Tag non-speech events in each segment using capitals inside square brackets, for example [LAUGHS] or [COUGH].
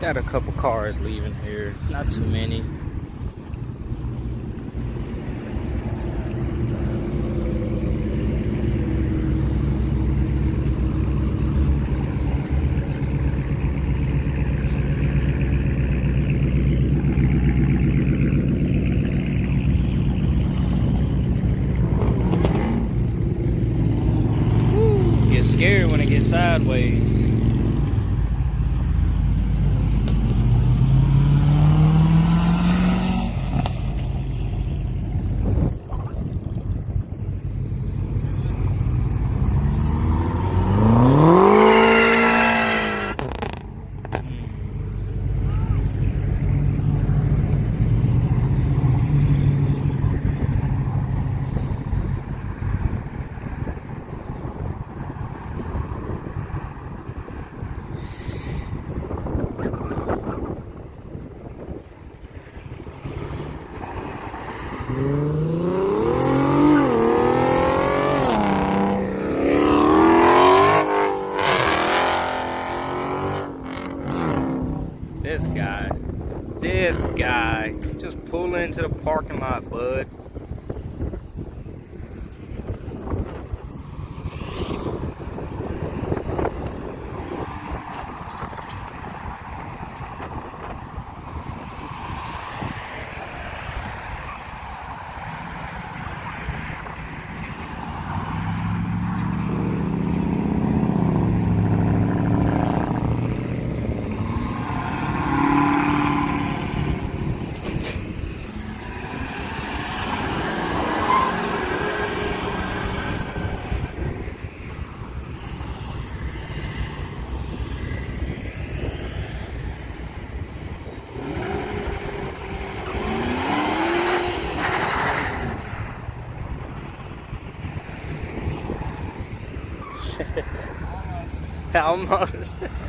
got a couple cars leaving here, not too many. Get scared when it gets sideways. This guy. This guy. Just pull into the parking lot, bud. Almost. [LAUGHS]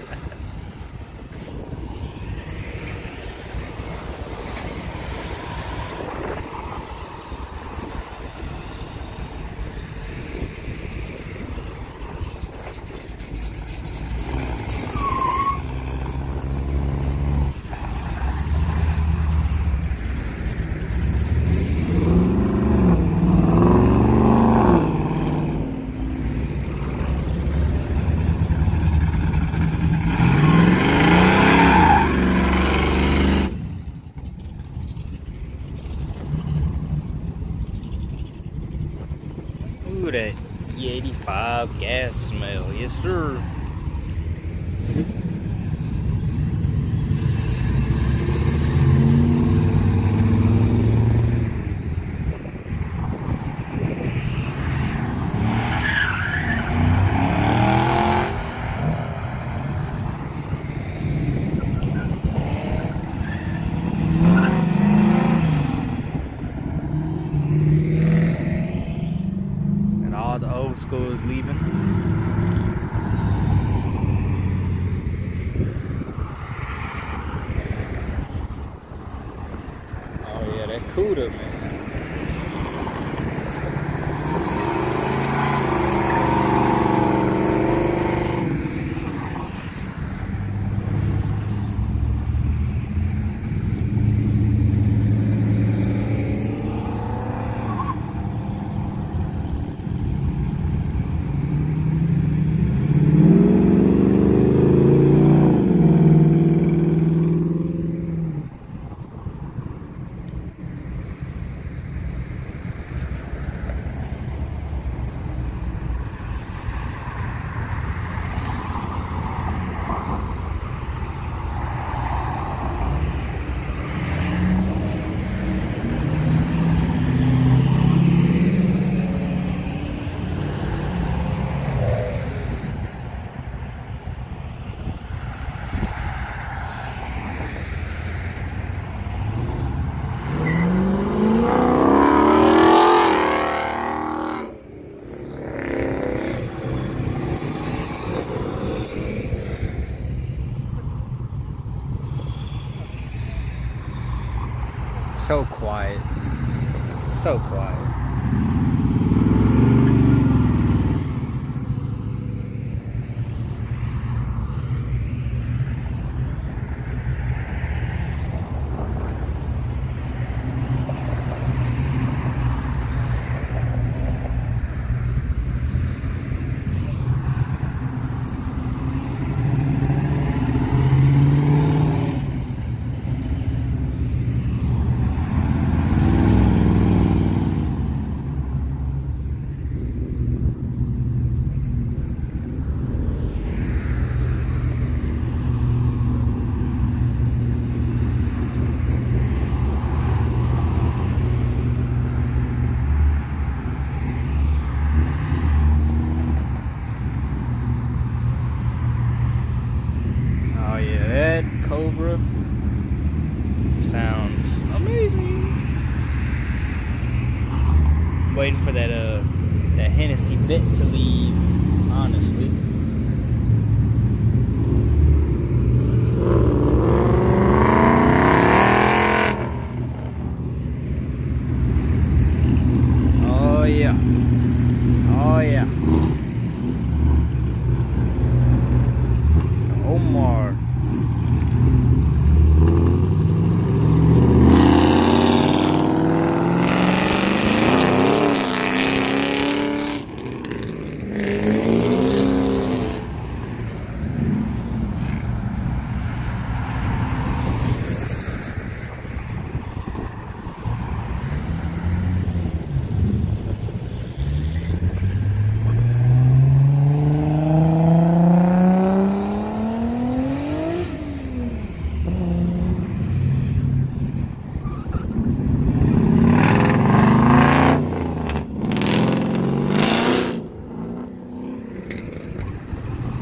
So quiet. So quiet. Waiting for that uh that Hennessy bit to leave, honestly. Oh yeah. Oh yeah. Omar.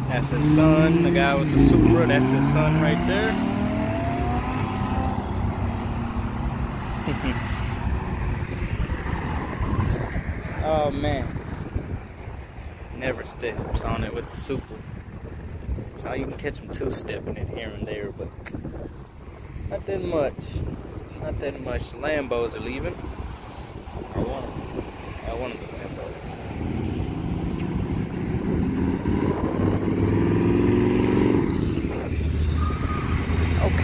That's his son, the guy with the Supra. That's his son right there. [LAUGHS] oh man. Never steps on it with the Supra. So you can catch him two stepping it here and there, but not that much. Not that much. Lambos are leaving. One of them. Yeah, one of the Lambos.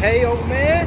Okay, old man.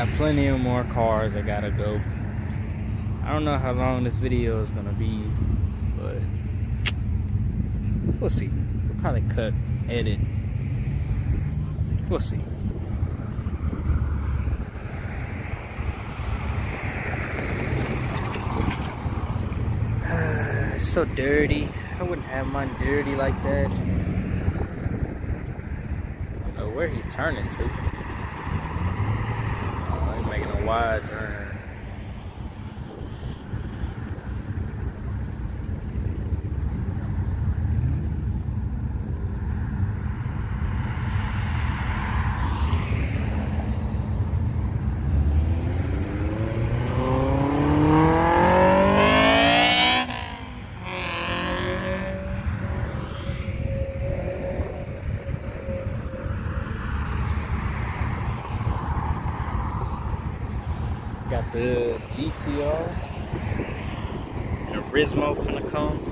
Got plenty of more cars I gotta go. I don't know how long this video is gonna be, but we'll see. We'll probably cut, edit. We'll see. [SIGHS] so dirty. I wouldn't have mine dirty like that. I don't know where he's turning to. Oh, he's making a wide turn. Got the GTR and a Nismo finna come.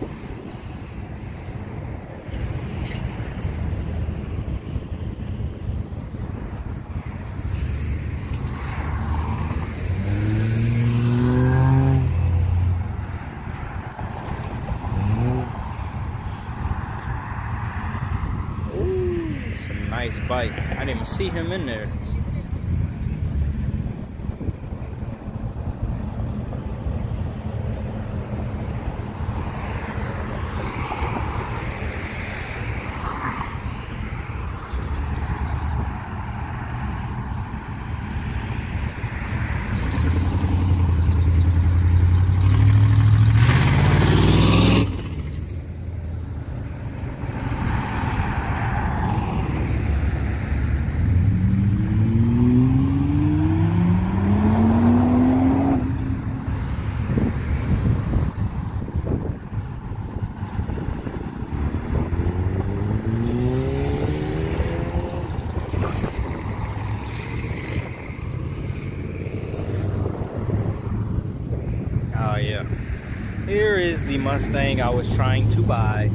Nice bike. I didn't even see him in there. Mustang I was trying to buy.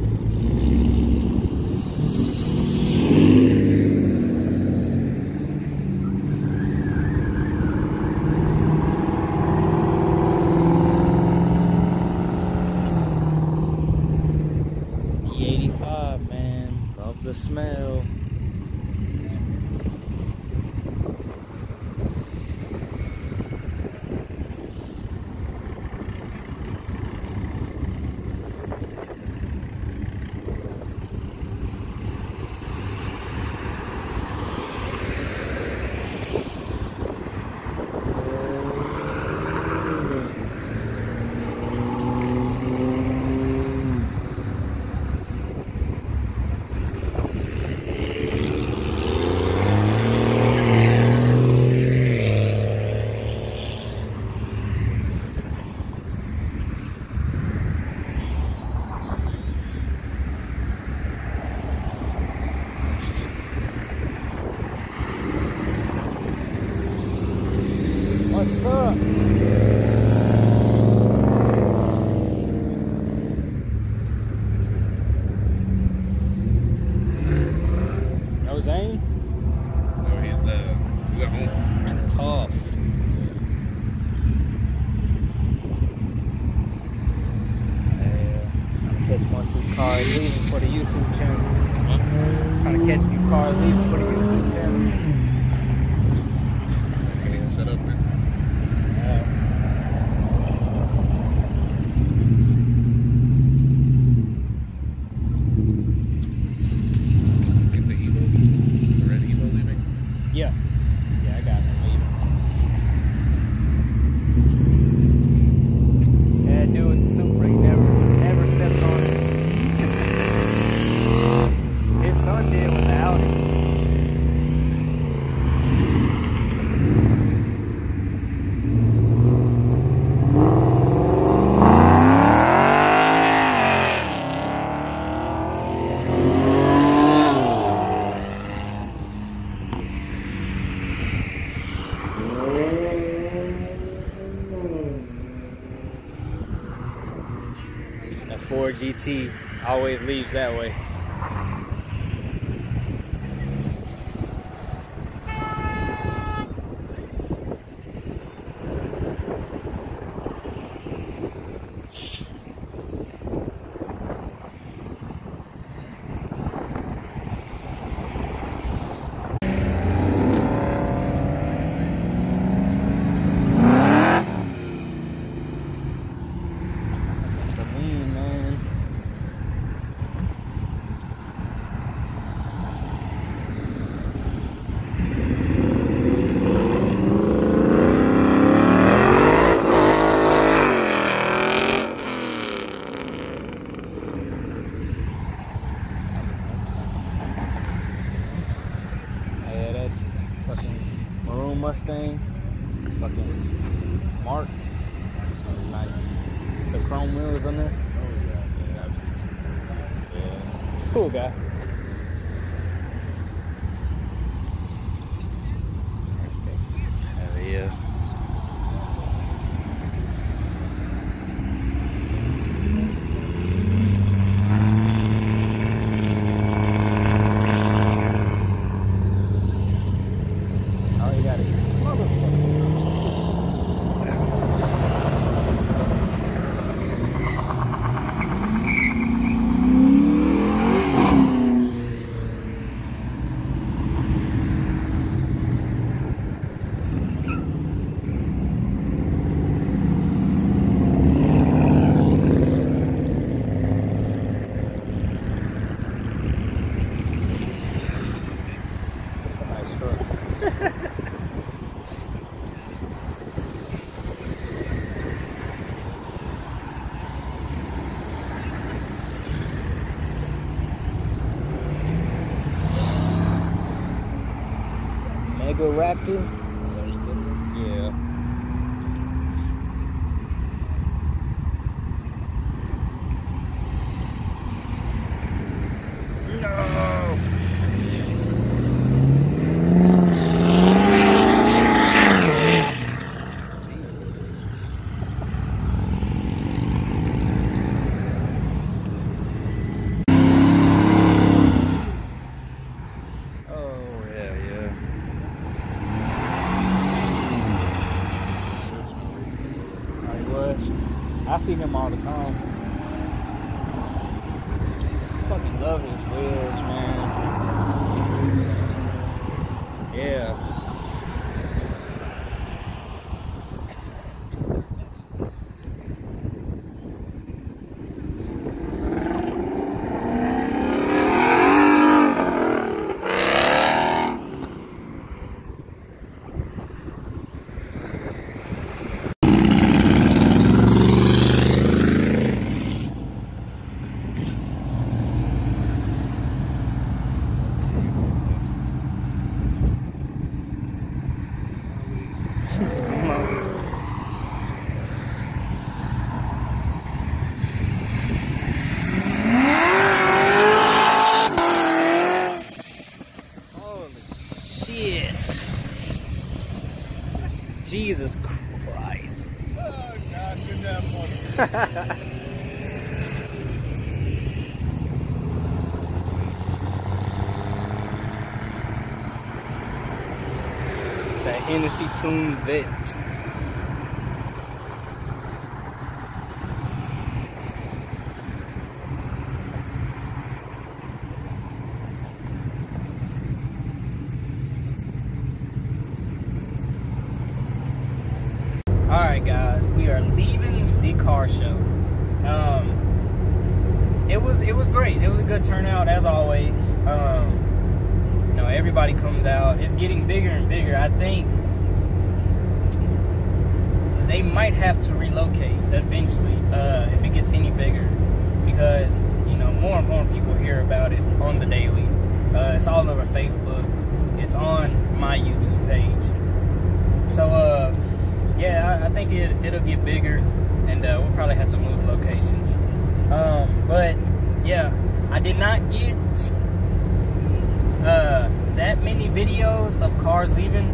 YouTube channel. Trying to catch these cars GT always leaves that way. Mustang. Fucking Mark. Nice. The chrome wheels on there. Oh, yeah. Yeah, absolutely. Yeah. Cool guy. Yeah. Love his wheels, man. Yeah. Come on. Holy shit. Jesus Christ. Oh, God, good damn morning. It's that Hennessy Tune Vette. Alright guys, we are leaving the car show. Um it was it was great. It was a good turnout as always. Um you know, everybody comes out. It's getting bigger and bigger. I think they might have to relocate eventually uh, if it gets any bigger because you know more and more people hear about it on the daily. Uh, it's all over Facebook. It's on my YouTube page. So uh, yeah, I, I think it, it'll get bigger, and uh, we'll probably have to move locations. Um, but yeah, I did not get uh, that many videos of cars leaving,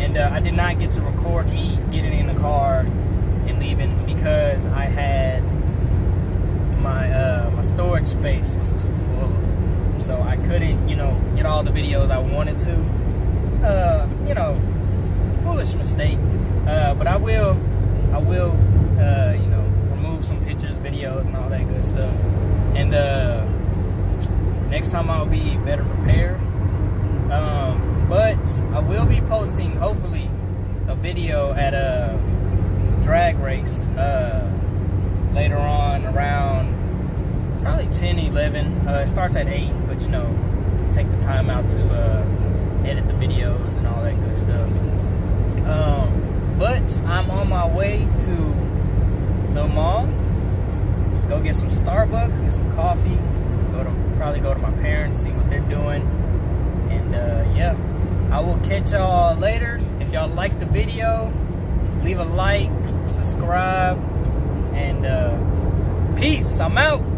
and uh, I did not get to record me getting in the car and leaving because I had my uh, my storage space was too full, so I couldn't, you know, get all the videos I wanted to. Uh, you know, foolish mistake, uh, but I will, I will, uh, you know, remove some pictures, videos, and all that good stuff, and uh, next time I'll be better prepared. Um, but I will be posting, hopefully, a video at a drag race uh, later on around probably 10, 11. Uh, it starts at 8, but you know, take the time out to uh, edit the videos and all that good stuff. Um, but I'm on my way to the mall. Go get some Starbucks, get some coffee. Go to probably go to my parents, see what they're doing, and uh, yeah, I will catch y'all later. If y'all like the video, leave a like, subscribe, and uh, peace. I'm out.